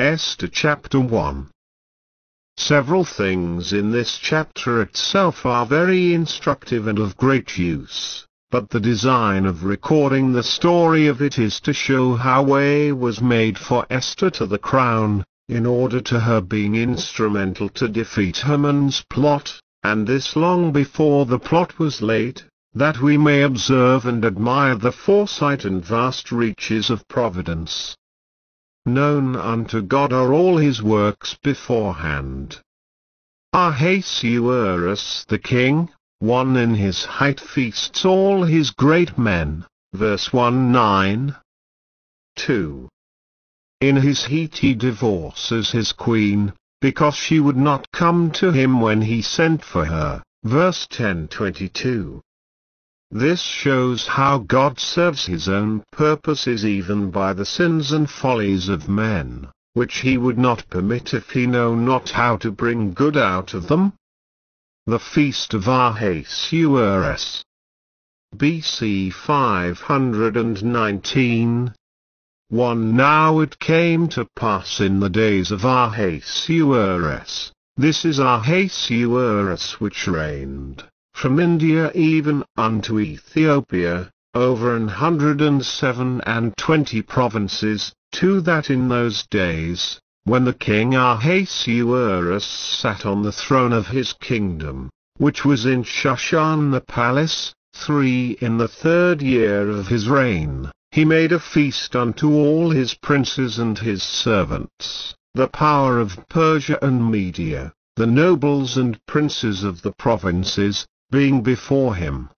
Esther chapter 1 Several things in this chapter itself are very instructive and of great use, but the design of recording the story of it is to show how way was made for Esther to the crown, in order to her being instrumental to defeat Haman's plot, and this long before the plot was laid, that we may observe and admire the foresight and vast reaches of providence. Known unto God are all his works beforehand. Ahasuerus the king, one in his height feasts all his great men, verse 1 9. 2. In his heat he divorces his queen, because she would not come to him when he sent for her, verse 10-22. This shows how God serves his own purposes even by the sins and follies of men, which he would not permit if he know not how to bring good out of them. The Feast of Ahasuerus. BC 519 1 Now it came to pass in the days of Ahasuerus, this is Ahasuerus which reigned from India even unto Ethiopia, over an hundred and seven and twenty provinces, to that in those days, when the king Ahasuerus sat on the throne of his kingdom, which was in Shushan the palace, three in the third year of his reign, he made a feast unto all his princes and his servants, the power of Persia and Media, the nobles and princes of the provinces, being before him.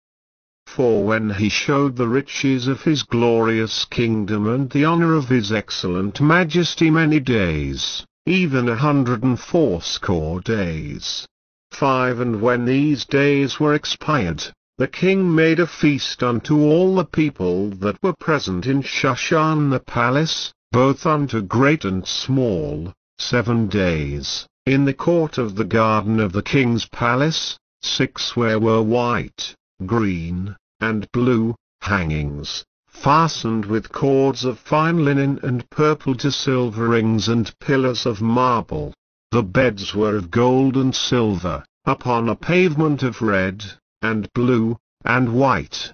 For when he showed the riches of his glorious kingdom and the honor of his excellent majesty many days, even a hundred and fourscore days. 5 And when these days were expired, the king made a feast unto all the people that were present in Shushan the palace, both unto great and small, seven days, in the court of the garden of the king's palace, six where were white, green, and blue, hangings, fastened with cords of fine linen and purple to silver rings and pillars of marble. The beds were of gold and silver, upon a pavement of red, and blue, and white,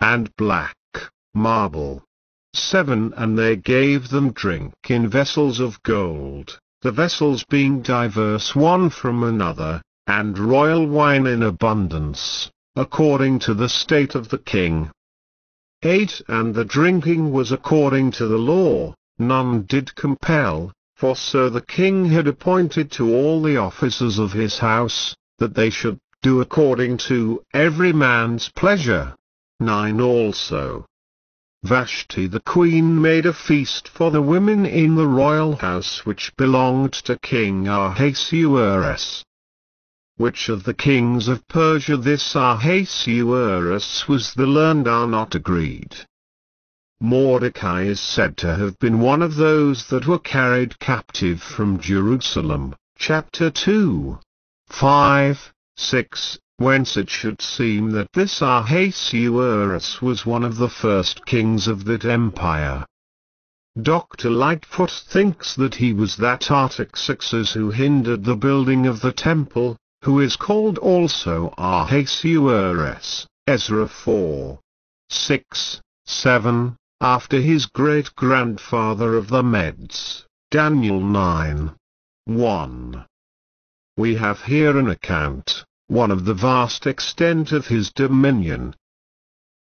and black, marble. 7 And they gave them drink in vessels of gold, the vessels being diverse one from another, and royal wine in abundance, according to the state of the king. 8. And the drinking was according to the law, none did compel, for so the king had appointed to all the officers of his house, that they should do according to every man's pleasure. 9 Also. Vashti the queen made a feast for the women in the royal house which belonged to King Ahasuerus which of the kings of Persia this Ahasuerus was the learned are not agreed. Mordecai is said to have been one of those that were carried captive from Jerusalem, chapter 2, 5, 6, whence it should seem that this Ahasuerus was one of the first kings of that empire. Dr. Lightfoot thinks that he was that Artaxerxes who hindered the building of the temple, who is called also Ahasuerus, Ezra 4. 6, 7, after his great-grandfather of the Medes, Daniel 9. 1. We have here an account, one of the vast extent of his dominion.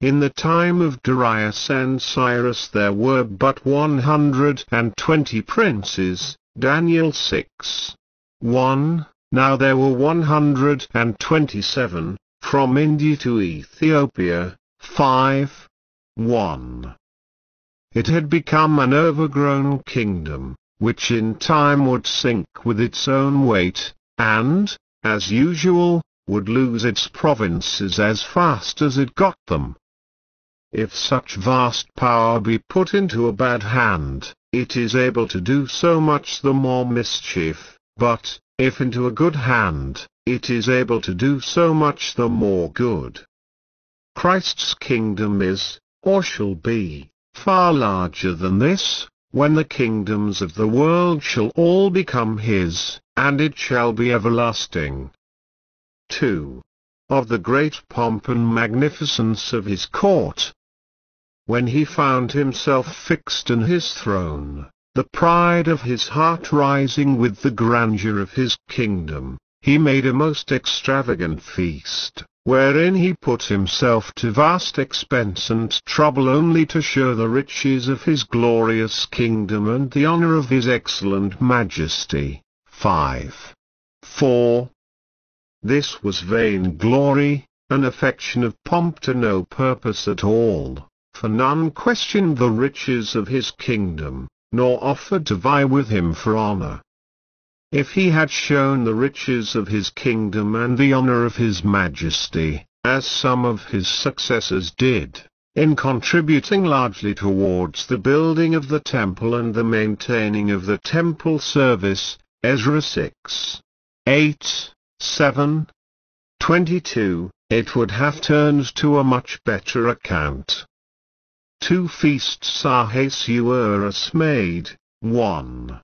In the time of Darius and Cyrus there were but one hundred and twenty princes, Daniel 6. 1, now there were 127, from India to Ethiopia, 5. 1. It had become an overgrown kingdom, which in time would sink with its own weight, and, as usual, would lose its provinces as fast as it got them. If such vast power be put into a bad hand, it is able to do so much the more mischief, but, if into a good hand, it is able to do so much the more good. Christ's kingdom is, or shall be, far larger than this, when the kingdoms of the world shall all become his, and it shall be everlasting. 2. Of the great pomp and magnificence of his court. When he found himself fixed in his throne, the pride of his heart rising with the grandeur of his kingdom, he made a most extravagant feast, wherein he put himself to vast expense and trouble only to show the riches of his glorious kingdom and the honor of his excellent majesty. 5. 4. This was vain glory, an affection of pomp to no purpose at all, for none questioned the riches of his kingdom nor offered to vie with him for honor. If he had shown the riches of his kingdom and the honor of his majesty, as some of his successors did, in contributing largely towards the building of the temple and the maintaining of the temple service, Ezra 6, 8, 7, 22, it would have turned to a much better account. Two feasts Ahasuerus made, one.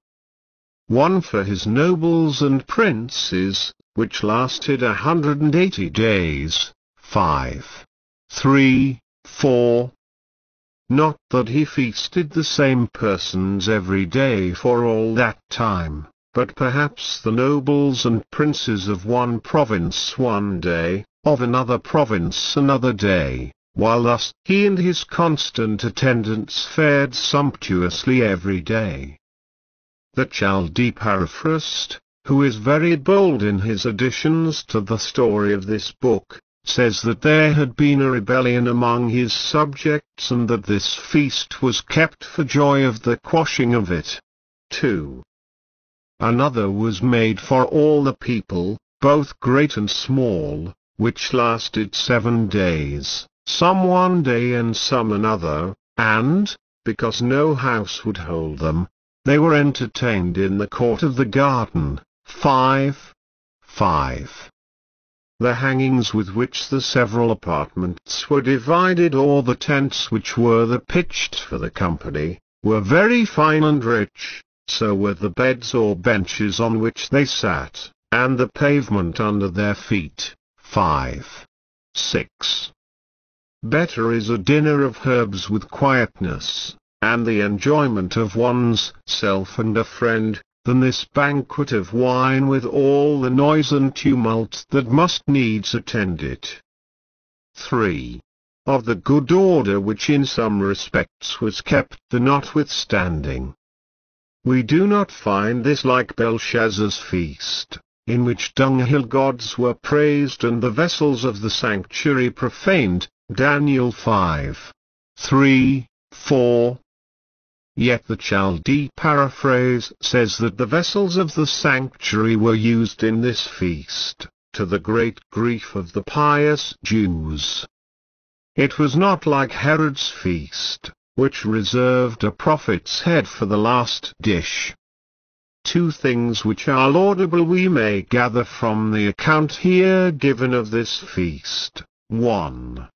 One for his nobles and princes, which lasted a hundred and eighty days, five, three, four. Not that he feasted the same persons every day for all that time, but perhaps the nobles and princes of one province one day, of another province another day, while thus he and his constant attendants fared sumptuously every day. The Chaldee paraphrast, who is very bold in his additions to the story of this book, says that there had been a rebellion among his subjects and that this feast was kept for joy of the quashing of it. 2. Another was made for all the people, both great and small, which lasted seven days some one day and some another, and, because no house would hold them, they were entertained in the court of the garden. 5. 5. The hangings with which the several apartments were divided or the tents which were the pitched for the company, were very fine and rich, so were the beds or benches on which they sat, and the pavement under their feet. 5. 6. Better is a dinner of herbs with quietness, and the enjoyment of one's self and a friend, than this banquet of wine with all the noise and tumult that must needs attend it. 3. Of the good order which in some respects was kept the notwithstanding. We do not find this like Belshazzar's feast, in which dunghill gods were praised and the vessels of the sanctuary profaned, Daniel 5. 3, 4. Yet the Chaldee paraphrase says that the vessels of the sanctuary were used in this feast, to the great grief of the pious Jews. It was not like Herod's feast, which reserved a prophet's head for the last dish. Two things which are laudable we may gather from the account here given of this feast. 1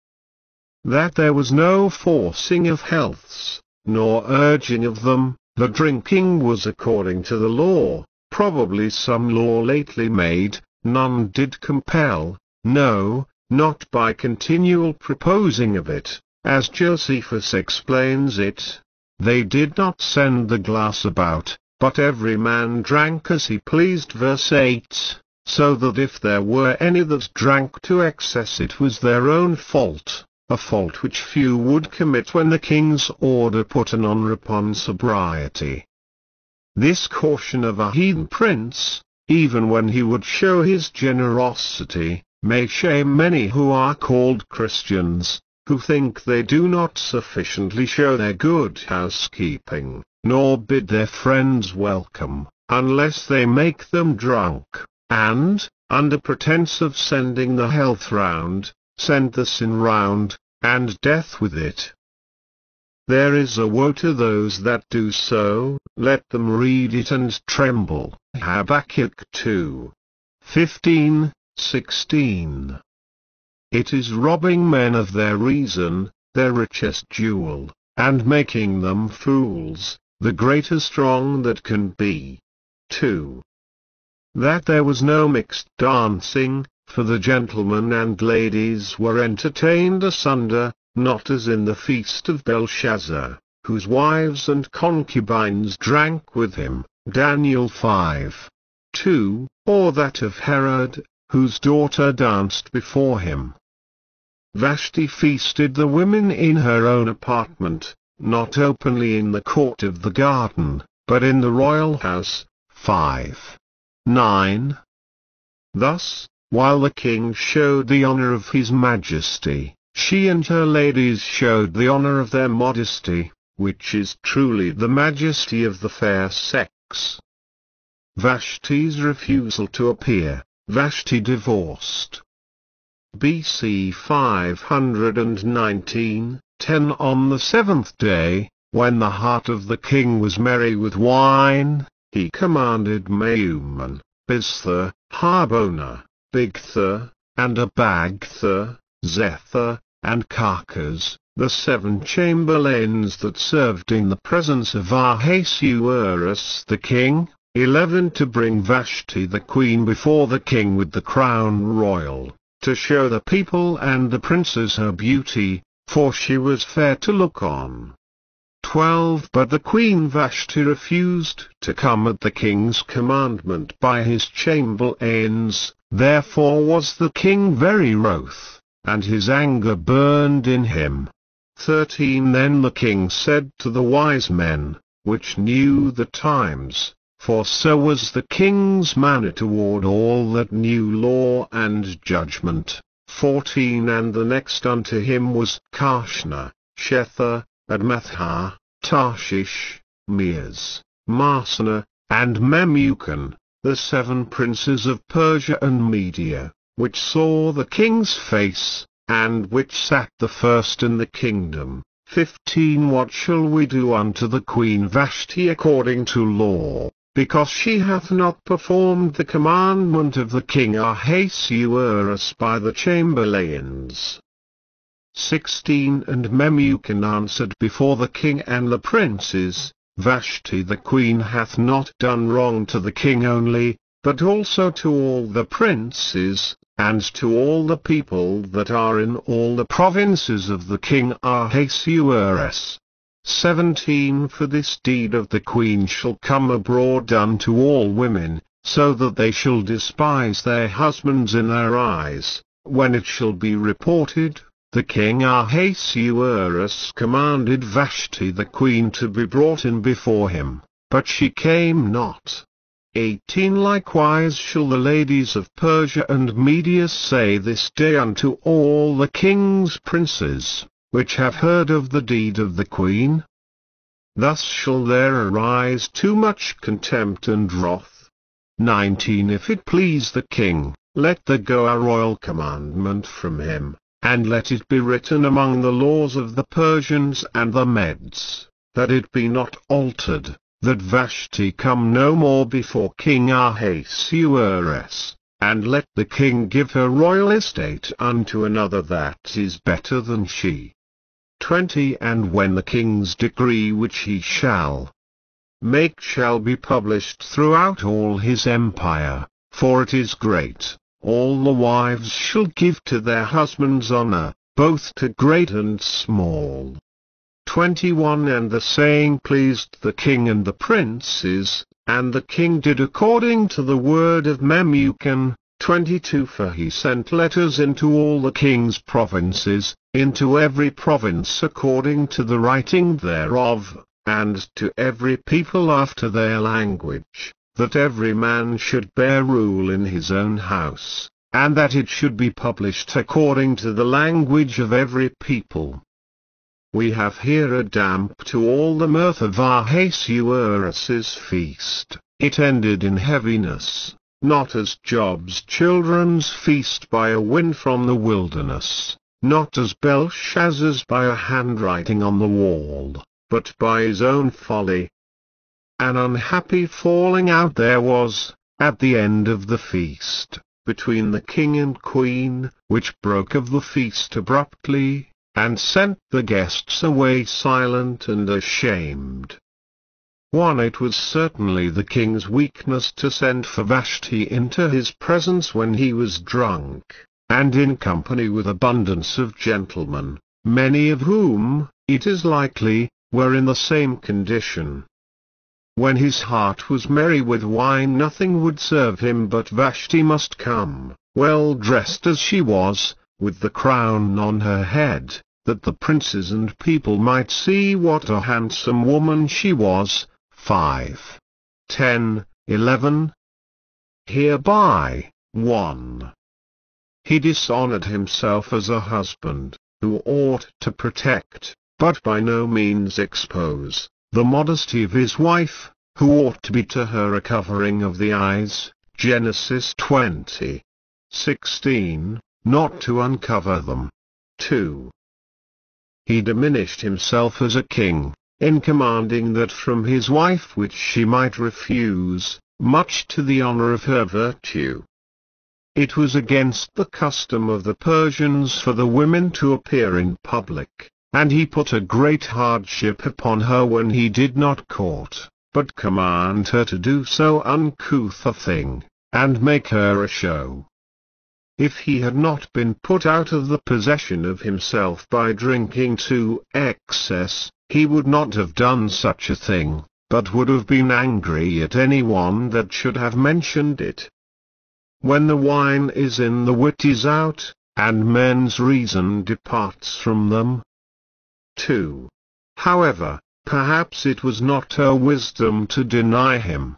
that there was no forcing of healths, nor urging of them, the drinking was according to the law, probably some law lately made, none did compel, no, not by continual proposing of it, as Josephus explains it. They did not send the glass about, but every man drank as he pleased verse 8, so that if there were any that drank to excess it was their own fault a fault which few would commit when the king's order put an honor upon sobriety. This caution of a heathen prince, even when he would show his generosity, may shame many who are called Christians, who think they do not sufficiently show their good housekeeping, nor bid their friends welcome, unless they make them drunk, and, under pretence of sending the health round, send the sin round, and death with it. There is a woe to those that do so, let them read it and tremble. Habakkuk 2. 15, 16. It is robbing men of their reason, their richest jewel, and making them fools, the greatest wrong that can be. 2. That there was no mixed dancing, for the gentlemen and ladies were entertained asunder, not as in the feast of Belshazzar, whose wives and concubines drank with him, Daniel 5. 2, or that of Herod, whose daughter danced before him. Vashti feasted the women in her own apartment, not openly in the court of the garden, but in the royal house. 5. 9. Thus, while the king showed the honor of his majesty, she and her ladies showed the honor of their modesty, which is truly the majesty of the fair sex. Vashti's refusal to appear, Vashti divorced. BC 519, 10 On the seventh day, when the heart of the king was merry with wine, he commanded Mehuman, Biztha, Harbona, Bigtha, and Abagtha, Zethar, and Carcas, the seven chamberlains that served in the presence of Ahasuerus the king, 11 To bring Vashti the queen before the king with the crown royal, to show the people and the princes her beauty, for she was fair to look on. 12 But the queen Vashti refused to come at the king's commandment by his chamberlains, therefore was the king very wroth, and his anger burned in him. 13 Then the king said to the wise men, which knew the times, for so was the king's manner toward all that knew law and judgment. 14 And the next unto him was Carshena, Shethar, Admatha, Tarshish, Meres, Marsena, and Memucan, the seven princes of Persia and Media, which saw the king's face, and which sat the first in the kingdom. 15 What shall we do unto the queen Vashti according to law? because she hath not performed the commandment of the king Ahasuerus by the chamberlains. 16 And Memucan answered before the king and the princes, Vashti the queen hath not done wrong to the king only, but also to all the princes, and to all the people that are in all the provinces of the king Ahasuerus. 17 For this deed of the queen shall come abroad unto all women, so that they shall despise their husbands in their eyes, when it shall be reported, the king Ahasuerus commanded Vashti the queen to be brought in before him, but she came not. 18 Likewise shall the ladies of Persia and Media say this day unto all the king's princes, which have heard of the deed of the queen? Thus shall there arise too much contempt and wrath. 19 If it please the king, let there go a royal commandment from him, and let it be written among the laws of the Persians and the Medes, that it be not altered, that Vashti come no more before King Ahasuerus, and let the king give her royal estate unto another that is better than she. 20 And when the king's decree which he shall make shall be published throughout all his empire, for it is great, all the wives shall give to their husbands honor, both to great and small. 21 And the saying pleased the king and the princes, and the king did according to the word of Memucan, 22 For he sent letters into all the king's provinces, into every province according to the writing thereof, and to every people after their language, that every man should bear rule in his own house, and that it should be published according to the language of every people. We have here a damp to all the mirth of Ahasuerus's feast, it ended in heaviness not as Job's children's feast by a wind from the wilderness, not as Belshazzar's by a handwriting on the wall, but by his own folly. An unhappy falling out there was, at the end of the feast, between the king and queen, which broke of the feast abruptly, and sent the guests away silent and ashamed. 1. It was certainly the king's weakness to send for Vashti into his presence when he was drunk, and in company with abundance of gentlemen, many of whom, it is likely, were in the same condition. When his heart was merry with wine nothing would serve him but Vashti must come, well dressed as she was, with the crown on her head, that the princes and people might see what a handsome woman she was, 5. 10, 11. Hereby, 1. He dishonored himself as a husband, who ought to protect, but by no means expose, the modesty of his wife, who ought to be to her a covering of the eyes, Genesis 20. 16, not to uncover them. 2. He diminished himself as a king, in commanding that from his wife which she might refuse, much to the honor of her virtue. It was against the custom of the Persians for the women to appear in public, and he put a great hardship upon her when he did not court, but command her to do so uncouth a thing, and make her a show. If he had not been put out of the possession of himself by drinking to excess, he would not have done such a thing, but would have been angry at any one that should have mentioned it. When the wine is in the wit is out, and men's reason departs from them. 2. However, perhaps it was not her wisdom to deny him.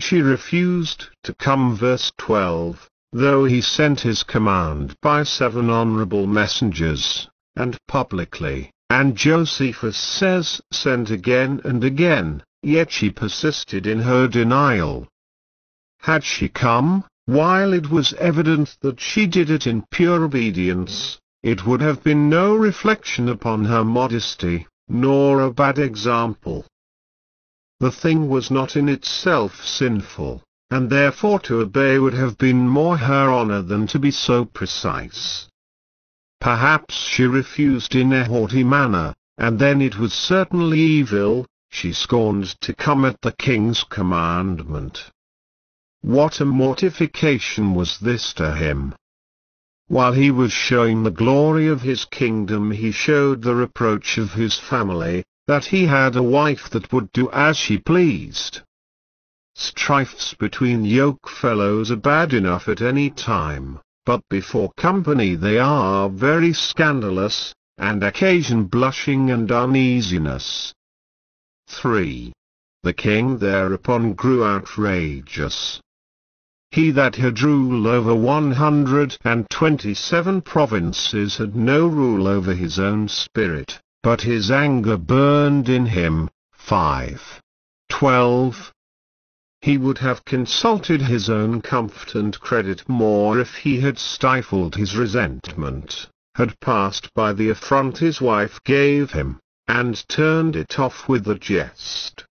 She refused to come verse 12, though he sent his command by seven honorable messengers, and publicly. And Josephus says, sent again and again, yet she persisted in her denial. Had she come, while it was evident that she did it in pure obedience, it would have been no reflection upon her modesty, nor a bad example. The thing was not in itself sinful, and therefore to obey would have been more her honor than to be so precise. Perhaps she refused in a haughty manner, and then it was certainly evil, she scorned to come at the king's commandment. What a mortification was this to him! While he was showing the glory of his kingdom he showed the reproach of his family, that he had a wife that would do as she pleased. Strifes between yoke fellows are bad enough at any time but before company they are very scandalous, and occasion blushing and uneasiness. 3. The king thereupon grew outrageous. He that had rule over 127 provinces had no rule over his own spirit, but his anger burned in him. 5. 12. He would have consulted his own comfort and credit more if he had stifled his resentment, had passed by the affront his wife gave him, and turned it off with a jest.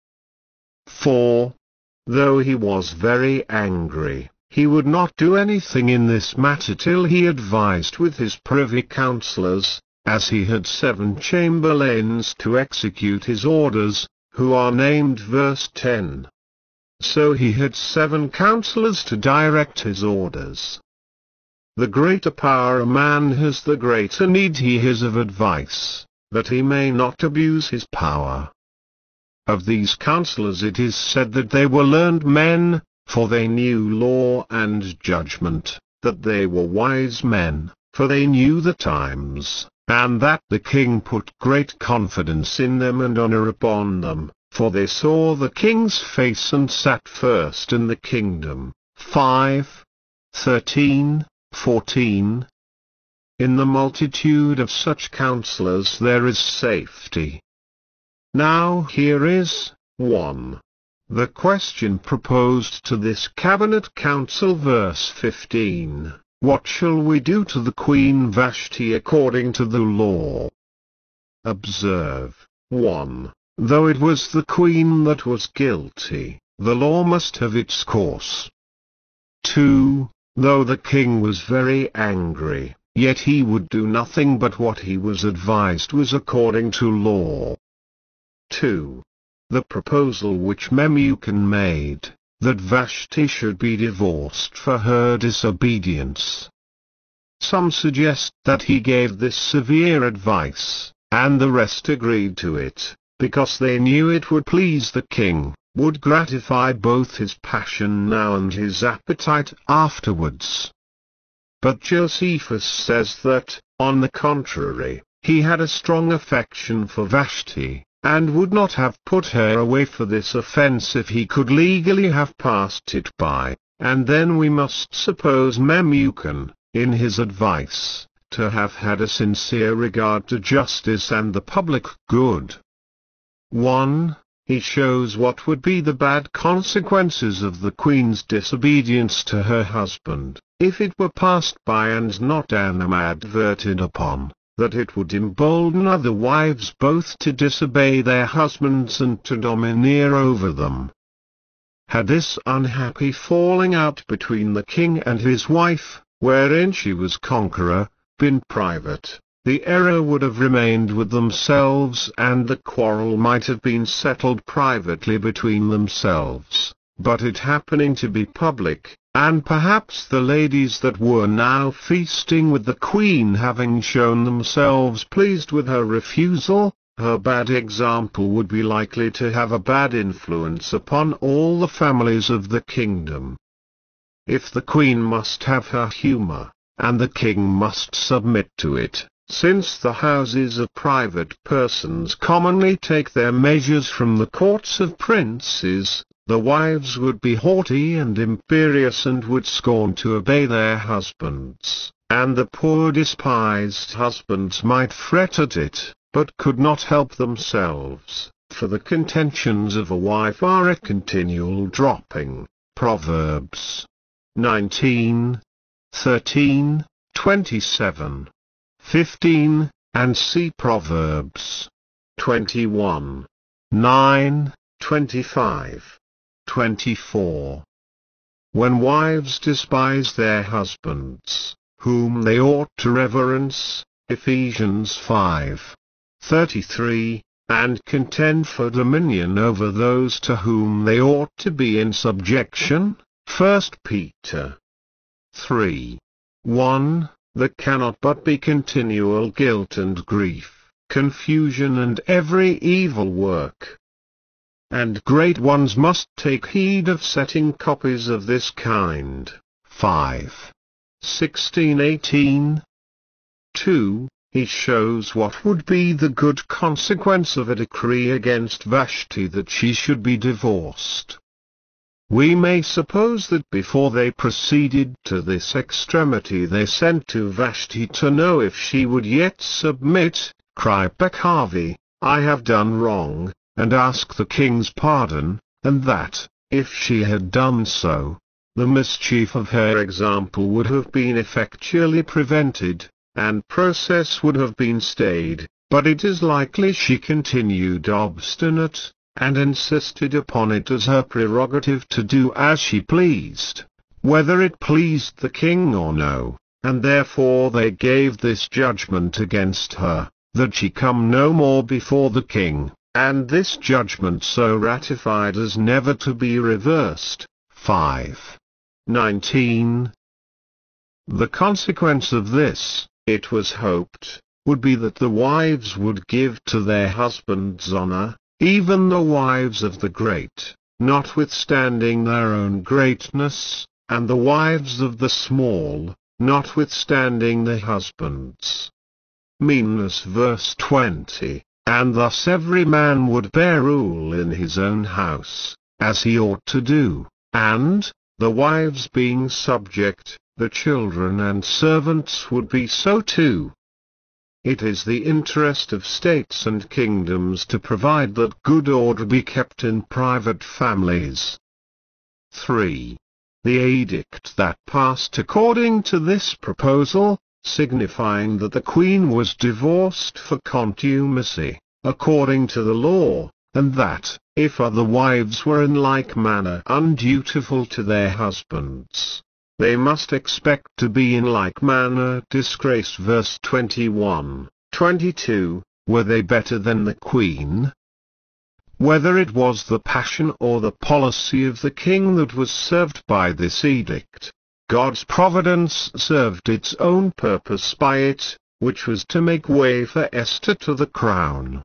4. Though he was very angry, he would not do anything in this matter till he advised with his privy councillors, as he had seven chamberlains to execute his orders, who are named verse 10. So he had seven counselors to direct his orders. The greater power a man has the greater need he has of advice, that he may not abuse his power. Of these counselors it is said that they were learned men, for they knew law and judgment, that they were wise men, for they knew the times, and that the king put great confidence in them and honor upon them for they saw the king's face and sat first in the kingdom. 5, 13, 14. In the multitude of such counselors there is safety. Now here is, 1. The question proposed to this cabinet council verse 15, What shall we do to the queen Vashti according to the law? Observe, 1. Though it was the queen that was guilty, the law must have its course. 2. Though the king was very angry, yet he would do nothing but what he was advised was according to law. 2. the proposal which Memucan made, that Vashti should be divorced for her disobedience. Some suggest that he gave this severe advice, and the rest agreed to it, because they knew it would please the king, would gratify both his passion now and his appetite afterwards. But Josephus says that, on the contrary, he had a strong affection for Vashti, and would not have put her away for this offence if he could legally have passed it by, and then we must suppose Memucan, in his advice, to have had a sincere regard to justice and the public good. 1. He shows what would be the bad consequences of the queen's disobedience to her husband, if it were passed by and not animadverted upon that it would embolden other wives both to disobey their husbands and to domineer over them. Had this unhappy falling out between the king and his wife, wherein she was conqueror, been private, the error would have remained with themselves and the quarrel might have been settled privately between themselves, but it happening to be public, and perhaps the ladies that were now feasting with the queen having shown themselves pleased with her refusal, her bad example would be likely to have a bad influence upon all the families of the kingdom. If the queen must have her humour, and the king must submit to it, since the houses of private persons commonly take their measures from the courts of princes, the wives would be haughty and imperious and would scorn to obey their husbands, and the poor despised husbands might fret at it, but could not help themselves, for the contentions of a wife are a continual dropping. Proverbs 19, 13, 27, 15, and see Proverbs 21, 9, 25. 24. When wives despise their husbands, whom they ought to reverence, Ephesians 5. 33, and contend for dominion over those to whom they ought to be in subjection, 1 Peter 3. 1. There cannot but be continual guilt and grief, confusion and every evil work and great ones must take heed of setting copies of this kind. 5. 1618 2. He shows what would be the good consequence of a decree against Vashti that she should be divorced. We may suppose that before they proceeded to this extremity they sent to Vashti to know if she would yet submit, cry Peccavi, I have done wrong, and ask the king's pardon, and that, if she had done so, the mischief of her example would have been effectually prevented, and process would have been stayed, but it is likely she continued obstinate, and insisted upon it as her prerogative to do as she pleased, whether it pleased the king or no, and therefore they gave this judgment against her, that she come no more before the king and this judgment so ratified as never to be reversed. 5. 19. The consequence of this, it was hoped, would be that the wives would give to their husbands honor, even the wives of the great, notwithstanding their own greatness, and the wives of the small, notwithstanding their husbands. Meanness verse 20 and thus every man would bear rule in his own house, as he ought to do, and, the wives being subject, the children and servants would be so too. It is the interest of states and kingdoms to provide that good order be kept in private families. 3. The edict that passed according to this proposal, signifying that the queen was divorced for contumacy, according to the law, and that, if other wives were in like manner undutiful to their husbands, they must expect to be in like manner disgraced. Verse 21, 22, were they better than the queen? whether it was the passion or the policy of the king that was served by this edict. God's providence served its own purpose by it, which was to make way for Esther to the crown.